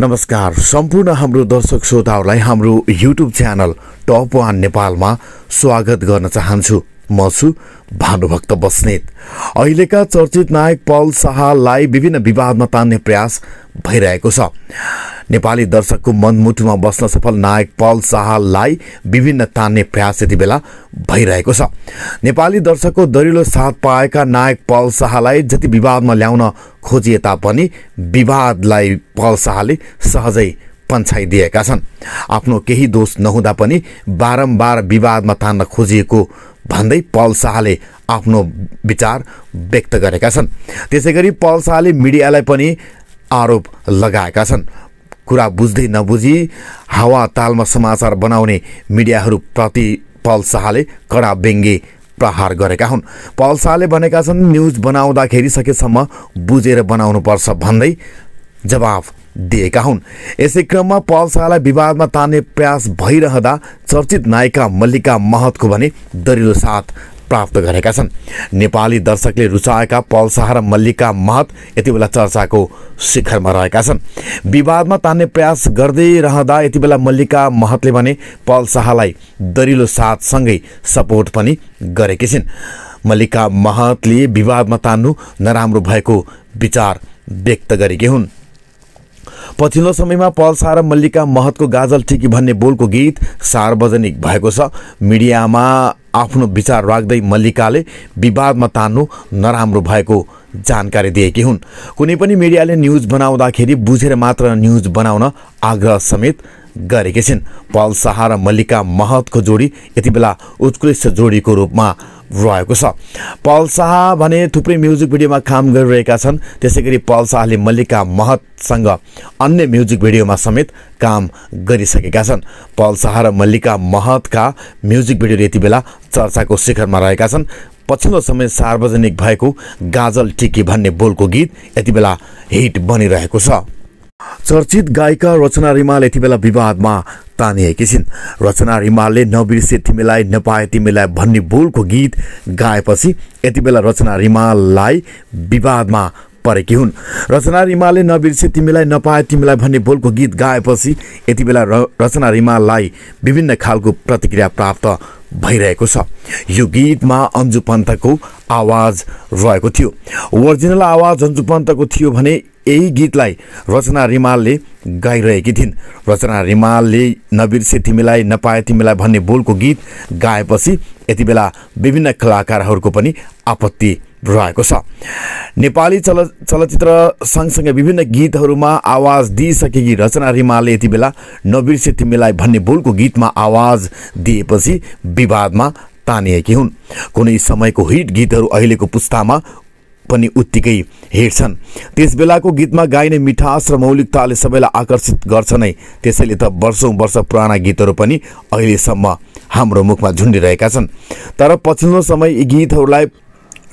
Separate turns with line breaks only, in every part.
नमस्कार सम्पूर्ण हाम्रो दर्शक श्रोताहरूलाई हाम्रो युट्युब च्यानल टप वान नेपालमा स्वागत गर्न चाहन्छु। म छु भानुभक्त बस्नेत। अहिलेका चर्चित नायक पल शाहलाई विभिन्न विवादमा तान्ने प्रयास भइरहेको छ। नेपाली दर्शकको मनमुटुमा बस्न सफल नायक पल शाहलाई विभिन्न तान्ने प्रयास यति बेला भइरहेको छ। नेपाली दर्शकको दरिलो साथ पाएका नायक पल शाहलाई जति विवादमा ल्याउन खोजिए तापनि विवादलाई पल शाहले सहजै पन्छाइदिएका छन्। आफ्नो केही दोष नहुँदा पनि बारम्बार विवादमा तान्न खोजिएको भन्दै पल शाहले आफ्नो विचार व्यक्त गरेका छन्। त्यसै गरी पल शाहले मिडियालाई पनि आरोप लगाएका छन्। कुरा बुझ्दै नबुझी हावा तालमा समाचार बनाउने मिडियाहरूप्रति पल शाहले कडा व्यङ्गे प्रहार गरेका हुन्। पल शाहले भनेका छन् न्युज बनाउँदाखेरि सकेसम्म बुझेर बनाउनुपर्छ भन्दै जवाफ दिएका हुन्। यसै क्रममा पल शाहलाई विवादमा तान्ने प्रयास भइरहँदा चर्चित नायिका मल्लिका महतको भने दरिलो साथ प्राप्त गरेका छन्। नेपाली दर्शकले रुचाएका पल शाह र मल्लिका महत यति बेला चर्चाको शिखरमा रहेका छन्। विवादमा तान्ने प्रयास गर्दै रहँदा यति बेला मल्लिका महतले भने पल शाहलाई दरिलो साथसँगै सपोर्ट पनि गरेकी छिन्। मल्लिका महतले विवादमा तान्नु नराम्रो भएको विचार व्यक्त गरेकी हुन्। पछिल्लो समयमा पल्सा र मल्लिका महतको गाजल टिकी भन्ने बोलको गीत सार्वजनिक भएको छ। मिडियामा आफ्नो विचार राख्दै मल्लिकाले विवादमा तान्नु नराम्रो भएको जानकारी दिएकी हुन्। कुनै पनि मिडियाले न्युज बनाउँदाखेरि बुझेर मात्र न्युज बनाउन आग्रह समेत गरेकी छिन्। पल शाह र मल्लिका महतको जोडी यति बेला उत्कृष्ट जोडीको रूपमा रहेको छ। पल शाह भने थुप्रै म्युजिक भिडियोमा काम गरिरहेका छन्। त्यसै गरी पल शाहले मल्लिका महतसँग अन्य म्युजिक भिडियोमा समेत काम गरिसकेका छन्। पल शाह र मल्लिका महतका म्युजिक भिडियो यति बेला चर्चाको शिखरमा रहेका छन्। पछिल्लो समय सार्वजनिक भएको गाजल टिकी भन्ने बोलको गीत यति बेला हिट बनिरहेको छ। चर्चित गायिका रचना रिमाल यति बेला विवादमा तानिएकी छिन्। रचना रिमालले नबिर्से तिमीलाई नपाए तिमीलाई भन्ने बोलको गीत गाएपछि यति बेला रचना रिमाललाई विवादमा परेकी हुन्। रचना रिमालले नबिर्से तिमीलाई नपाए तिमीलाई भन्ने बोलको गीत गाएपछि यति बेला रचना रिमाललाई विभिन्न खालको प्रतिक्रिया प्राप्त भइरहेको छ। यो गीतमा अन्जु पन्तको आवाज रहेको थियो। ओरिजिनल आवाज अन्जु पन्तको थियो भने यही गीतलाई रचना रिमालले गाइरहेकी थिइन्। रचना रिमालले नबिर्से तिमीलाई नपाए तिमीलाई भन्ने बोलको गीत गाएपछि यति बेला विभिन्न कलाकारहरूको पनि आपत्ति रहेको छ। नेपाली चल चलचित्र सँगसँगै विभिन्न गीतहरूमा आवाज दिइसकेकी रचना रिमालले यति बेला नबिर्से तिमीलाई भन्ने बोलको गीतमा आवाज दिएपछि विवादमा तानिएकी हुन्। कुनै समयको हिट गीतहरू अहिलेको पुस्तामा पनि उत्तिकै हेर्छन्। त्यस बेलाको गीतमा गाइने मिठास र मौलिकताले सबैलाई आकर्षित गर्छ नै। त्यसैले त वर्षौँ वर्ष पुराना गीतहरू पनि अहिलेसम्म हाम्रो मुखमा झुन्डिरहेका छन्। तर पछिल्लो समय यी गीतहरूलाई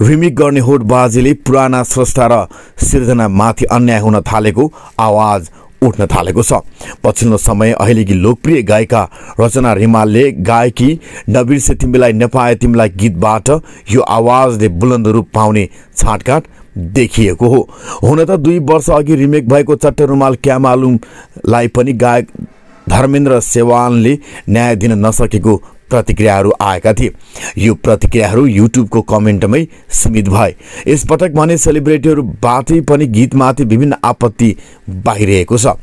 रिमिक गर्ने होटबाजीले पुराना स्रष्टा र सिर्जनामाथि अन्याय हुन थालेको आवाज उठ्न थालेको छ। पछिल्लो समय अहिलेकी लोकप्रिय गायिका रचना रिमालले गायकी नबिर्से तिमीलाई नपाए तिमीलाई गीतबाट यो आवाजले बुलन्द रूप पाउने छाँटकाट देखिएको हो। हुन त दुई वर्ष अघि रिमेक भएको चट्ट रुमाल क्यामालुङलाई पनि गायक धर्मेन्द्र सेवानले न्याय दिन नसकेको प्रतिक्रियाहरू आएका थिए। यो प्रतिक्रियाहरू युट्युबको कमेन्टमै सीमित भए। यसपटक भने सेलिब्रेटीहरूबाटै पनि गीतमाथि विभिन्न आपत्ति बाहिरिएको छ।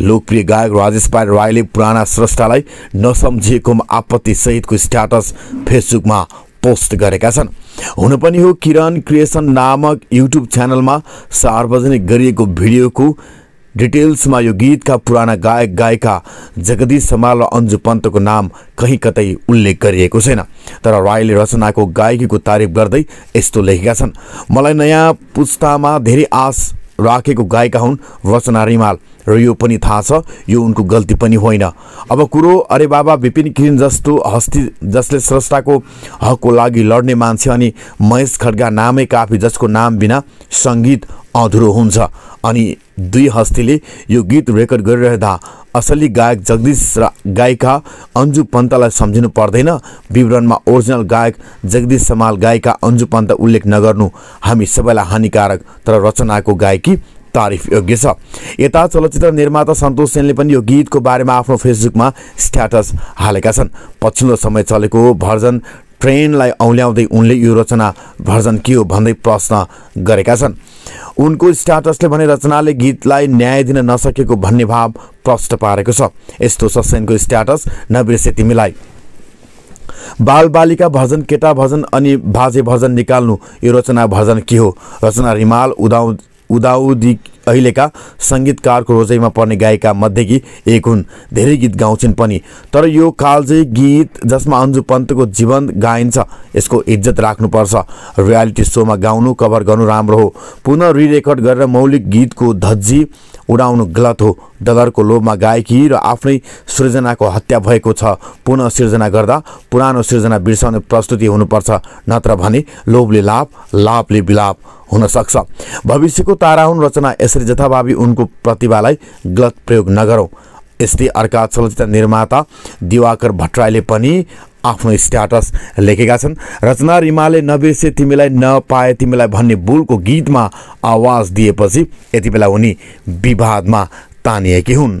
लोकप्रिय गायक राजेश पाल राईले पुराना स्रष्टालाई नसम्झिएकोमा आपत्ति सहितको स्ट्याटस फेसबुकमा पोस्ट गरेका छन्। हुन पनि हो किरण क्रिएसन नामक युट्युब च्यानलमा सार्वजनिक गरिएको भिडियोको डिटेल्समा यो गीतका पुराना गायक गायिका जगदीश समाल र अन्जु पन्तको नाम कहीँ कतै उल्लेख गरिएको छैन। तर राईले रचनाको गायकीको तारिफ गर्दै यस्तो लेखेका छन्। मलाई नयाँ पुस्तामा धेरै आश राखेको गायिका हुन् रचना रिमाल र यो पनि थाहा छ यो उनको गल्ती पनि होइन। अब कुरो अरे बाबा विपिन किरिन जस्तो हस्ती जसले स्रष्टाको हकको लागि लड्ने मान्छे अनि महेश खड्गा नामै काफी जसको नाम बिना सङ्गीत अधुरो हुन्छ। अनि दुई हस्तीले यो गीत रेकर्ड गरिरहँदा असली गायक जगदीश र गायिका अन्जु पन्तलाई सम्झिनु पर्दैन। विवरणमा ओरिजिनल गायक जगदीश समाल गायिका अन्जु पन्त उल्लेख नगर्नु। हामी सबैलाई हानिकारक तर रचनाको गायकी तारिफ योग्य छ। यता चलचित्र निर्माता सन्तोष सेनले पनि यो गीतको बारेमा आफ्नो फेसबुकमा स्ट्याटस हालेका छन्। पछिल्लो समय चलेको भर्जन ट्रेनलाई औल्याउँदै उनले यो रचना भर्जन के हो भन्दै प्रश्न गरेका छन्। उनको स्ट्याटसले भने रचनाले गीतलाई न्याय दिन नसकेको भन्ने भाव प्रष्ट पारेको छ। यस्तो ससेनको स्ट्याटस नबिर्से तिमीलाई बालबालिका भजन केटा भजन अनि बाजे भजन निकाल्नु यो रचना भजन के हो? रचना रिमाल उदाउ उदाउदी अहिलेका सङ्गीतकारको रोजाइमा पर्ने गायिका मध्येकी एक हुन्। धेरै गीत गाउँछिन् पनि। तर यो कालजयी गीत जसमा अन्जु पन्तको जीवन गाइन्छ यसको इज्जत राख्नुपर्छ। रियालिटी सोमा गाउनु कभर गर्नु राम्रो हो। पुनः रिरेकर्ड गरेर मौलिक गीतको धज्जी उडाउनु गलत हो। डलरको लोभमा गायकी र आफ्नै सृजनाको हत्या भएको छ। पुनः सिर्जना गर्दा पुरानो सिर्जना बिर्साउने प्रस्तुति हुनुपर्छ नत्र भने लोभले लाभ लाभले विलाप हुन सक्छ भविष्यको तारा हुन् रचना यसरी जथाभावी उनको प्रतिभालाई गलत प्रयोग नगरौँ। यस्तै अर्का चलचित्र निर्माता दिवाकर भट्टराईले पनि आफ्नो स्ट्याटस लेखेका छन्। रचना रिमाले नबिर्से तिमीलाई नपाए तिमीलाई भन्ने बुलको गीतमा आवाज दिएपछि यति बेला उनी विवादमा तानिएकी हुन्